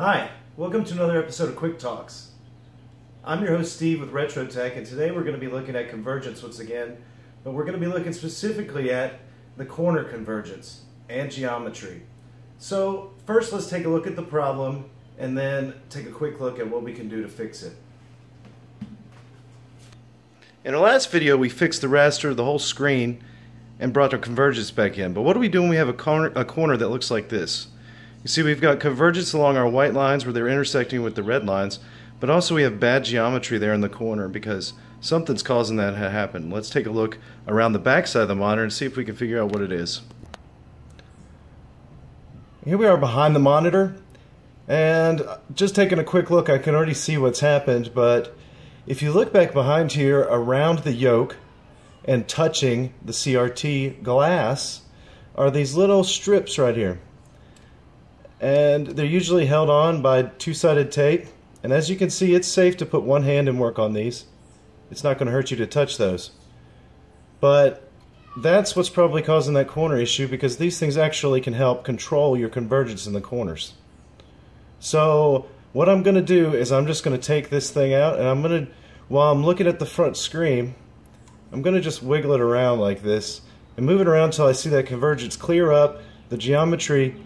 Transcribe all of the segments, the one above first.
Hi, welcome to another episode of Quick Talks. I'm your host Steve with RetroTech, and today we're going to be looking at convergence once again, but we're going to be looking specifically at the corner convergence and geometry. So, first let's take a look at the problem and then take a quick look at what we can do to fix it. In our last video, we fixed the raster, of the whole screen, and brought our convergence back in. But what do we do when we have a corner, a corner that looks like this? You see, we've got convergence along our white lines where they're intersecting with the red lines, but also we have bad geometry there in the corner because something's causing that to happen. Let's take a look around the back side of the monitor and see if we can figure out what it is. Here we are behind the monitor, and just taking a quick look, I can already see what's happened, but if you look back behind here around the yoke and touching the CRT glass are these little strips right here. And they're usually held on by two-sided tape. And as you can see, it's safe to put one hand and work on these. It's not going to hurt you to touch those. But that's what's probably causing that corner issue because these things actually can help control your convergence in the corners. So what I'm going to do is I'm just going to take this thing out and I'm going to, while I'm looking at the front screen, I'm going to just wiggle it around like this and move it around until I see that convergence clear up, the geometry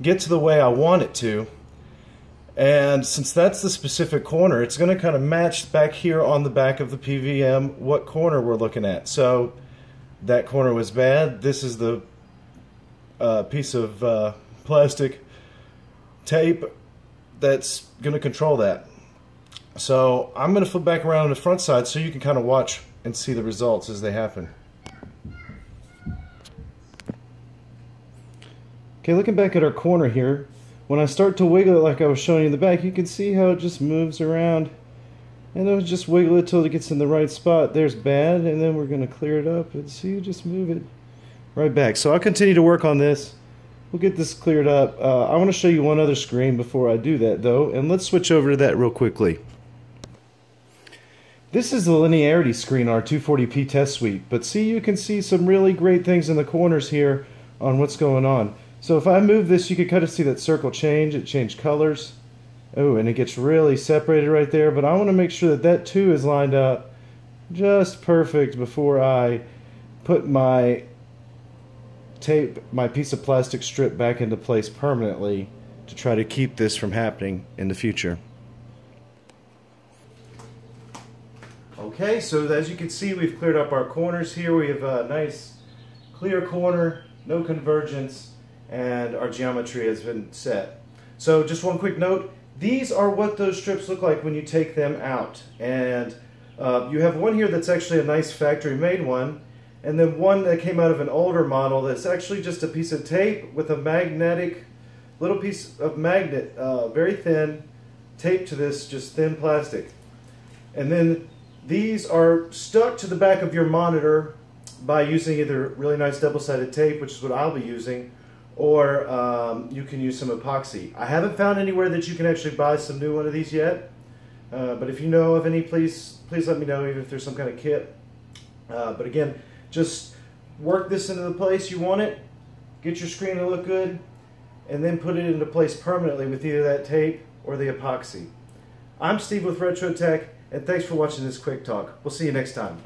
get to the way I want it to. And since that's the specific corner, it's going to kind of match back here on the back of the PVM what corner we're looking at. So that corner was bad. This is the uh, piece of uh, plastic tape that's going to control that. So I'm going to flip back around on the front side so you can kind of watch and see the results as they happen. Okay, looking back at our corner here, when I start to wiggle it like I was showing you in the back, you can see how it just moves around. And then just wiggle it till it gets in the right spot. There's bad, and then we're going to clear it up. And see, just move it right back. So I'll continue to work on this. We'll get this cleared up. Uh, I want to show you one other screen before I do that, though. And let's switch over to that real quickly. This is the linearity screen, our 240p test suite, but see you can see some really great things in the corners here on what's going on. So if I move this, you can kind of see that circle change, it changed colors. Oh, and it gets really separated right there, but I want to make sure that that too is lined up just perfect before I put my tape, my piece of plastic strip back into place permanently to try to keep this from happening in the future. Okay, so as you can see, we've cleared up our corners here. We have a nice clear corner, no convergence, and our geometry has been set. So just one quick note, these are what those strips look like when you take them out. And uh, you have one here that's actually a nice factory made one, and then one that came out of an older model that's actually just a piece of tape with a magnetic, little piece of magnet, uh, very thin, taped to this just thin plastic. And then these are stuck to the back of your monitor by using either really nice double-sided tape, which is what I'll be using, or um, you can use some epoxy. I haven't found anywhere that you can actually buy some new one of these yet, uh, but if you know of any, please please let me know, even if there's some kind of kit. Uh, but again, just work this into the place you want it, get your screen to look good, and then put it into place permanently with either that tape or the epoxy. I'm Steve with Retro Tech, and thanks for watching this quick talk. We'll see you next time.